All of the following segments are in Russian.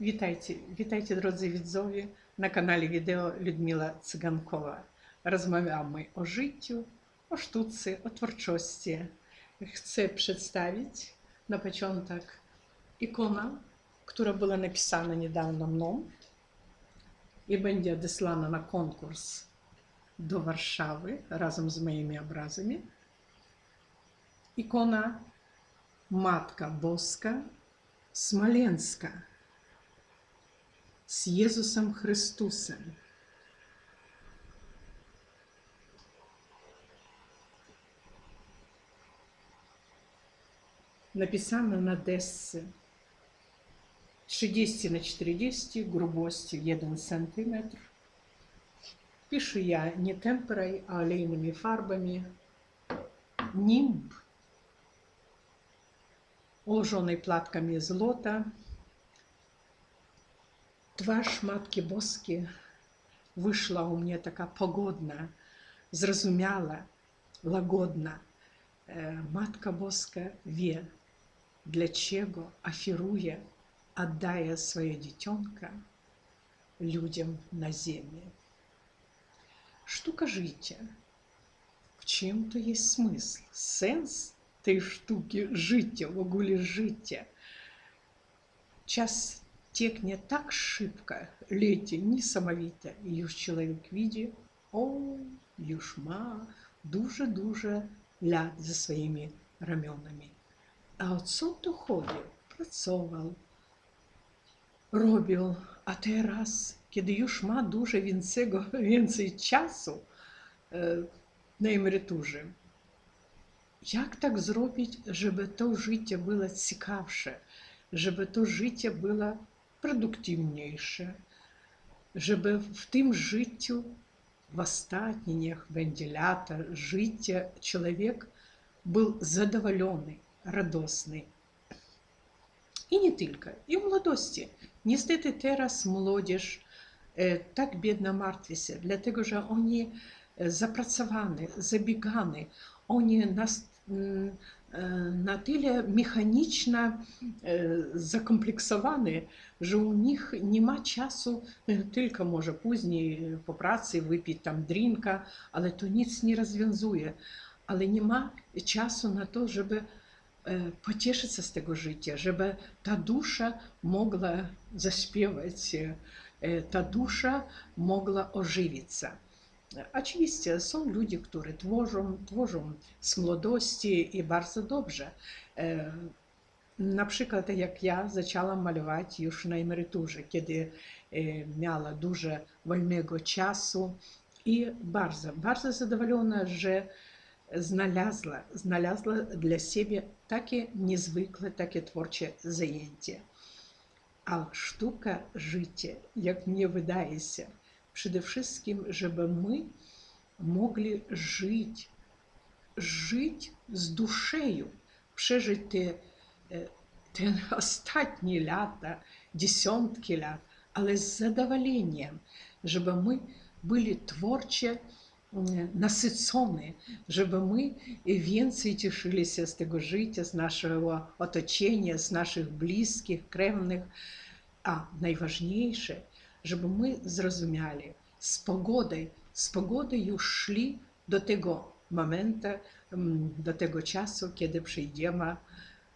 Witajcie, witajcie drodzy widzowie na kanale wideo Людмила Cygankowa. Rozmawiamy o życiu, o sztuce, o twórczości. Chcę przedstawić na początek ikona, która była napisana niedawno mną i będzie odesłana na konkurs do Warszawy razem z moimi obrazami. Икона Матка Боска Смоленська с Иисусом Христусом. Написано на Дессе 60 на 40 грубостю 1 сантиметр Пишу я не темперой а олійними фарбами. нимб уложений платками злота, Тварz Matki Boskiej wyszła u mnie taka pogodna, zrozumiała, łagodna. Matka Boska wie, dla czego oferuje, oddaje swoje dzieciątka ludziom na ziemi. Штука życia. В чем-то есть смысл, сенс – этой штуки життя, в огулі життя. Час текне так шибко, леті несамовіте, і ж человек види о, юж дуже-дуже ляд за своими раменами А от сон то ходив, працьовав, робив, а той раз, коли юж дуже він цього, він цей часу, э, на імритуже. Як так зробить, чтобы то життя было цікавше, чтобы то життя было продуктивніше, чтобы в тим життю в остатніх вентилятор життя человек был задоволений, радосний. И не только, и в молодости. Не стати зараз молодіж так бедно мартвіся, для того, що они запрацьовані, забеганы, они нас Э, на механично э, механічно же у них нема часу, ну, только может пізні по праці выпить там дрінка, але то ніц не розв'язує. Але нема часу на то, чтобы э, потешиться с того життя, чтобы та душа могла заспевать, та душа могла оживиться. Oczywiście są ludzie, którzy tworzą, tworzą z młodości i bardzo dobrze. Na przykład jak ja zaczęłam malować już na emeryturze, kiedy miała dużo wolnego czasu i bardzo, bardzo zadowolona, że znalazła, znalazła dla siebie takie niezwykłe, takie twórcze zajęcie. A sztuka życia, jak mnie wydaje się, Przede wszystkim, żeby my mogli żyć, żyć z duszeю, przeżyć te, te ostatnie lata, dziesiątki lat, ale z zadowoleniem, żeby my byli twórcze, насыцоны, чтобы мы венцы тешились с того жития, с нашего оточения, с наших близких, кремных. А наиважнейшее, щоб ми зрозуміли, з погодою, з погодою йшли до того моменту, до того часу, коли прийдемо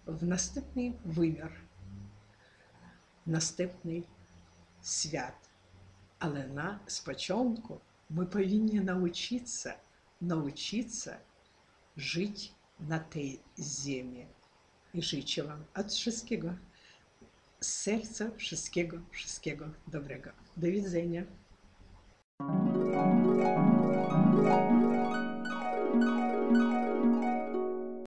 в наступний вимір, наступний свят. Але на спочатку ми повинні навчитися, навчитися жити на тій землі. І жичу вам від всього z serca wszystkiego, wszystkiego dobrego. Do widzenia.